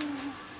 Mm -hmm.